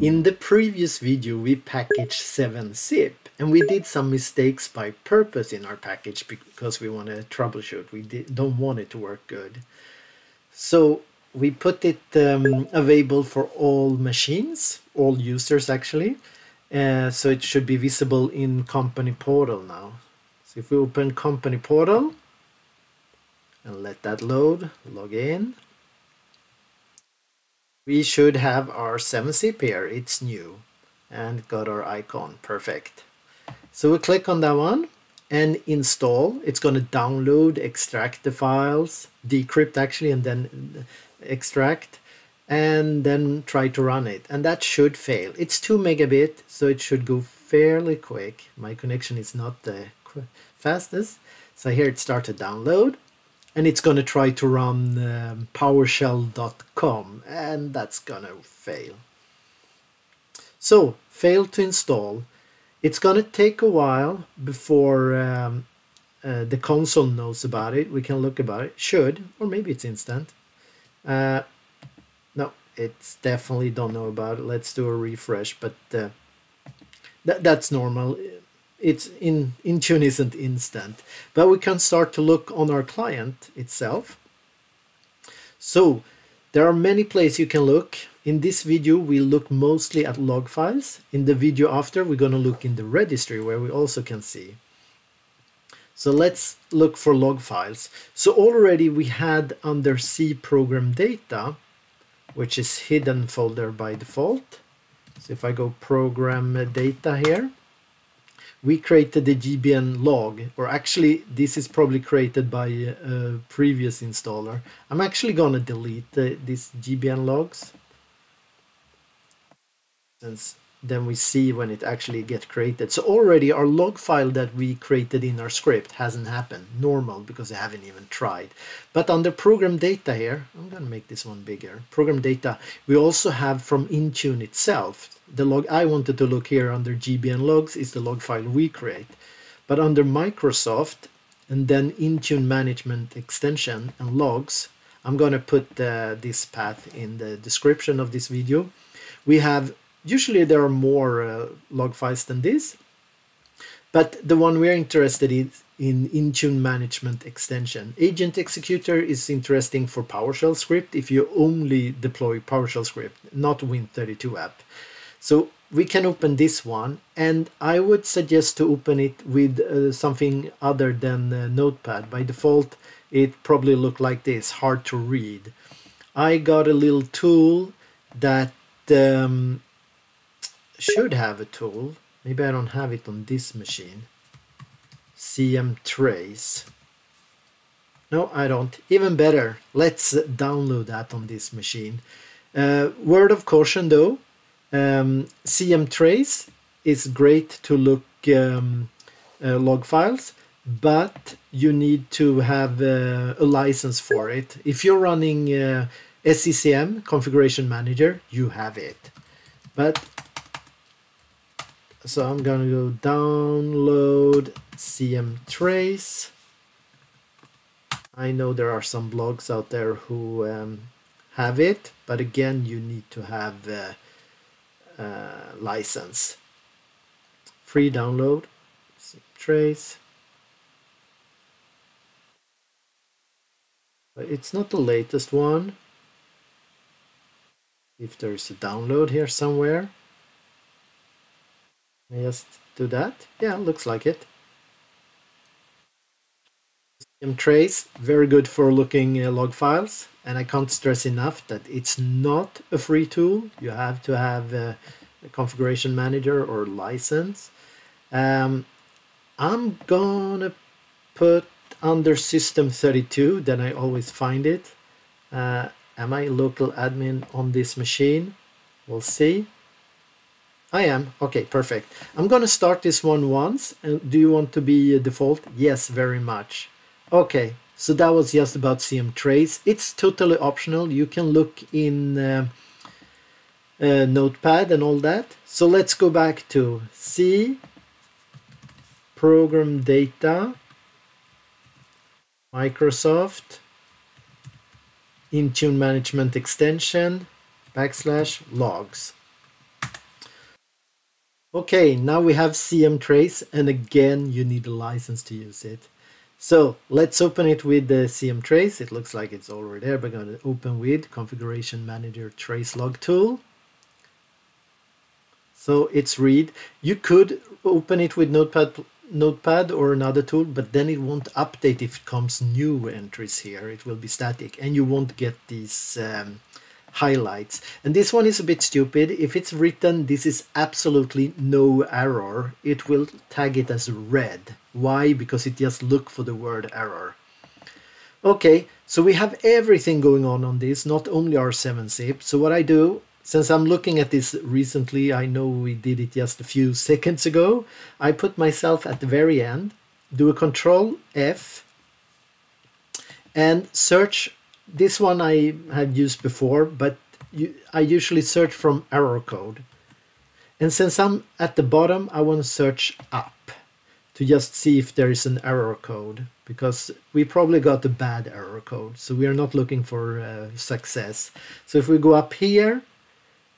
In the previous video we packaged 7-zip and we did some mistakes by purpose in our package because we want to troubleshoot. We don't want it to work good. So we put it um, available for all machines, all users actually. Uh, so it should be visible in company portal now. So if we open company portal and let that load, log in, we should have our 7-zip here. It's new and got our icon. Perfect. So we click on that one and install. It's going to download, extract the files, decrypt actually, and then extract, and then try to run it. And that should fail. It's 2 megabit, so it should go fairly quick. My connection is not the fastest. So here it started download and it's going to try to run um, PowerShell.com and that's going to fail. So, fail to install. It's going to take a while before um, uh, the console knows about it. We can look about it. Should, or maybe it's instant. Uh, no, it's definitely don't know about it. Let's do a refresh, but uh, th that's normal it's in Intune isn't instant, but we can start to look on our client itself. So there are many places you can look. In this video, we look mostly at log files. In the video after, we're going to look in the registry where we also can see. So let's look for log files. So already we had under C program data, which is hidden folder by default. So if I go program data here, we created the GBN log, or actually this is probably created by a previous installer. I'm actually gonna delete the, these GBN logs since then we see when it actually get created. So already our log file that we created in our script hasn't happened, normal, because I haven't even tried. But under program data here, I'm gonna make this one bigger, program data, we also have from Intune itself, the log I wanted to look here under GBN logs is the log file we create. But under Microsoft, and then Intune management extension and logs, I'm gonna put uh, this path in the description of this video. We have Usually there are more uh, log files than this, but the one we're interested in in Intune management extension. Agent Executor is interesting for PowerShell script if you only deploy PowerShell script, not Win32 app. So we can open this one and I would suggest to open it with uh, something other than uh, Notepad. By default, it probably look like this, hard to read. I got a little tool that um, should have a tool. Maybe I don't have it on this machine. CM Trace. No, I don't. Even better, let's download that on this machine. Uh, word of caution though, um, CM Trace is great to look um, uh, log files, but you need to have uh, a license for it. If you're running uh, SCCM, Configuration Manager, you have it. But so I'm gonna go download CM Trace. I know there are some blogs out there who um, have it, but again, you need to have a, a license. Free download, CM Trace. It's not the latest one. If there's a download here somewhere. I just do that. Yeah, looks like it. CM Trace, very good for looking uh, log files. And I can't stress enough that it's not a free tool. You have to have a, a configuration manager or license. Um, I'm gonna put under system 32, then I always find it. Uh, am I local admin on this machine? We'll see. I am. Okay, perfect. I'm going to start this one once. And do you want to be default? Yes, very much. Okay, so that was just about CM Trace. It's totally optional. You can look in uh, uh, Notepad and all that. So let's go back to C, Program Data, Microsoft, Intune Management Extension, backslash logs. Okay, now we have CM Trace and again you need a license to use it. So let's open it with the CM Trace. It looks like it's already there. We're going to open with Configuration Manager Trace Log Tool. So it's read. You could open it with Notepad notepad or another tool but then it won't update if it comes new entries here it will be static and you won't get these um, highlights. And this one is a bit stupid. If it's written this is absolutely no error. It will tag it as red. Why? Because it just look for the word error. Okay so we have everything going on on this not only our 7-zip so what I do since I'm looking at this recently, I know we did it just a few seconds ago. I put myself at the very end, do a control F, and search. This one I have used before, but you, I usually search from error code. And since I'm at the bottom, I want to search up to just see if there is an error code because we probably got a bad error code. So we are not looking for uh, success. So if we go up here,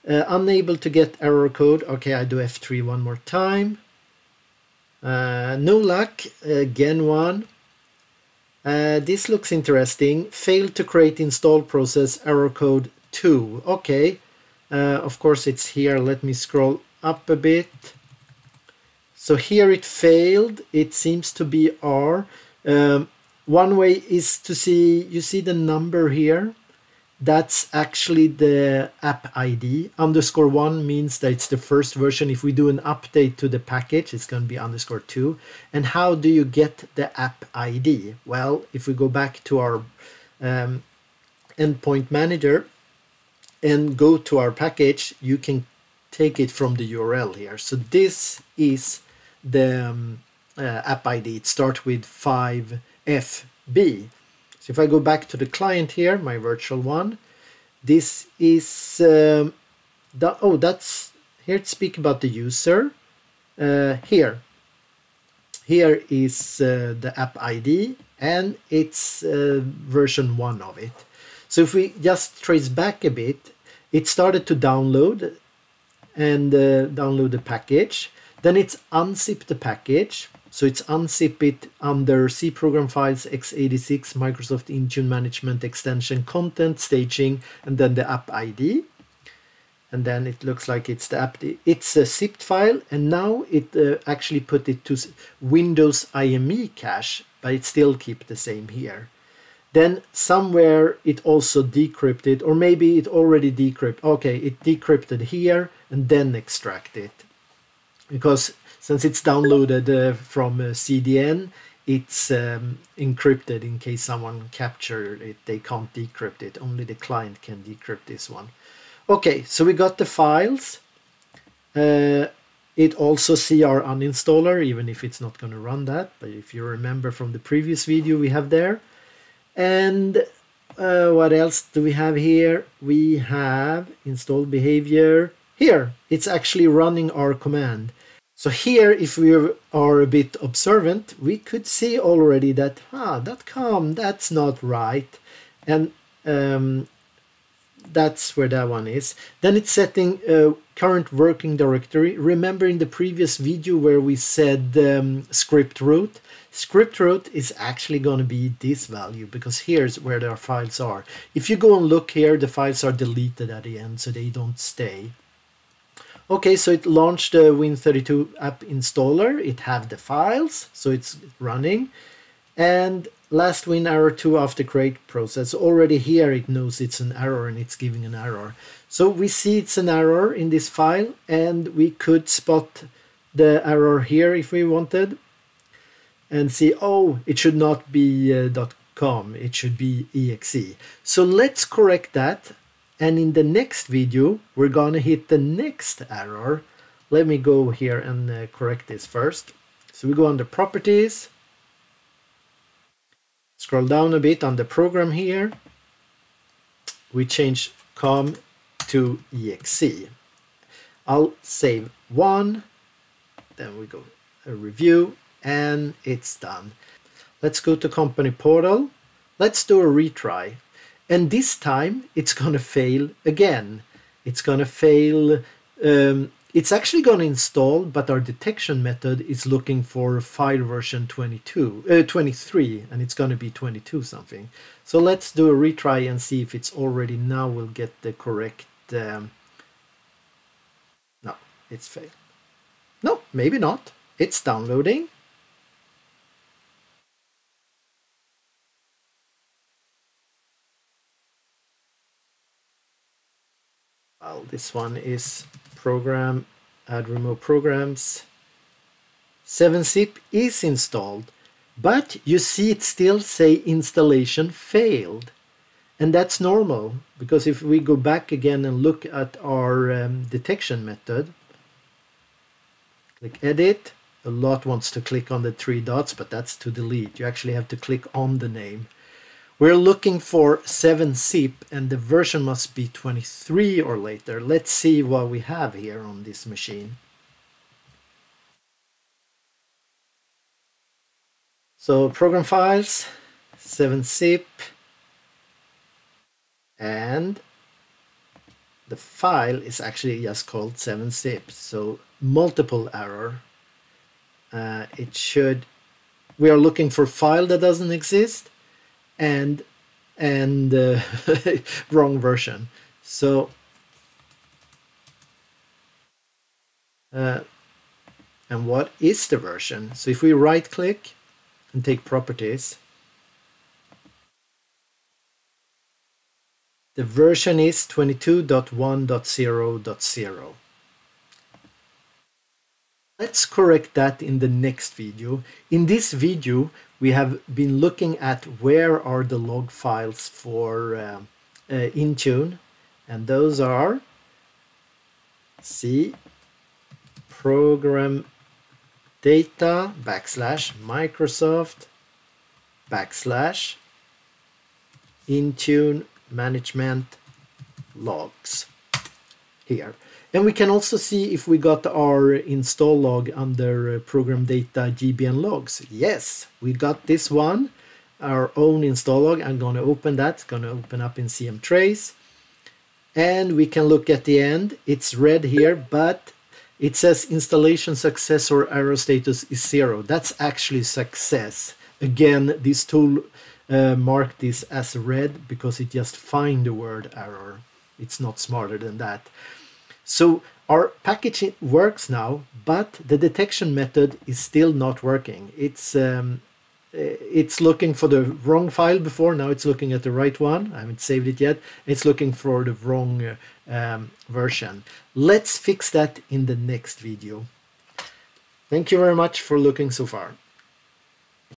uh, unable to get error code. Okay, I do F3 one more time. Uh, no luck, again one. Uh, this looks interesting. Failed to create install process error code 2. Okay, uh, of course it's here. Let me scroll up a bit. So here it failed. It seems to be R. Um, one way is to see, you see the number here that's actually the app ID. Underscore one means that it's the first version. If we do an update to the package, it's going to be underscore two. And how do you get the app ID? Well, if we go back to our um, endpoint manager and go to our package, you can take it from the URL here. So this is the um, uh, app ID. It starts with 5FB. So if I go back to the client here, my virtual one, this is, um, the, oh, that's, here to speak about the user. Uh, here, here is uh, the app ID and it's uh, version one of it. So if we just trace back a bit, it started to download and uh, download the package. Then it's unzip the package so it's unzip it under C program files x86 Microsoft Intune Management Extension content staging and then the app ID. And then it looks like it's the app. It's a zipped file and now it uh, actually put it to Windows IME cache, but it still keep the same here. Then somewhere it also decrypted, or maybe it already decrypted. Okay, it decrypted here and then extracted because since it's downloaded uh, from uh, CDN, it's um, encrypted in case someone captured it. They can't decrypt it. Only the client can decrypt this one. Okay, so we got the files. Uh, it also see our uninstaller, even if it's not going to run that. But if you remember from the previous video we have there. And uh, what else do we have here? We have install behavior. Here, it's actually running our command. So here, if we are a bit observant, we could see already that, ah, .com, that's not right. And um, that's where that one is. Then it's setting a current working directory. Remember in the previous video where we said um, script root? Script root is actually going to be this value because here's where their files are. If you go and look here, the files are deleted at the end so they don't stay. Okay, so it launched the Win32 app installer. It have the files, so it's running. And last win error 2 after create process. Already here it knows it's an error and it's giving an error. So we see it's an error in this file and we could spot the error here if we wanted and see, oh, it should not be uh, .com, it should be exe. So let's correct that and in the next video, we're gonna hit the next error. Let me go here and uh, correct this first. So we go under properties, scroll down a bit on the program here. We change com to exe. I'll save one, then we go a review and it's done. Let's go to company portal. Let's do a retry. And this time it's going to fail again. It's going to fail um, it's actually going to install, but our detection method is looking for file version 22, uh, 23, and it's going to be 22 something. So let's do a retry and see if it's already now we'll get the correct. Um, no, it's failed. No, maybe not. It's downloading. Well, this one is program, add remove programs. 7-zip is installed, but you see it still say installation failed. And that's normal, because if we go back again and look at our um, detection method, click edit, a lot wants to click on the three dots, but that's to delete. You actually have to click on the name. We're looking for 7-zip and the version must be 23 or later. Let's see what we have here on this machine. So program files, 7-zip, and the file is actually just called 7-zip. So multiple error. Uh, it should, we are looking for file that doesn't exist and and uh, wrong version. So uh, and what is the version? So if we right click and take properties, the version is 22.1.0.0. Let's correct that in the next video. In this video, we have been looking at where are the log files for uh, uh, Intune, and those are C program data backslash Microsoft backslash Intune management logs here. And we can also see if we got our install log under uh, program data GBN logs. Yes, we got this one, our own install log. I'm going to open that. Going to open up in CM Trace. And we can look at the end. It's red here, but it says installation success or error status is zero. That's actually success. Again, this tool uh, marked this as red because it just find the word error. It's not smarter than that. So our packaging works now, but the detection method is still not working. It's um, eh, it's looking for the wrong file before. Now it's looking at the right one. I haven't saved it yet. It's looking for the wrong um, version. Let's fix that in the next video. Thank you very much for looking so far.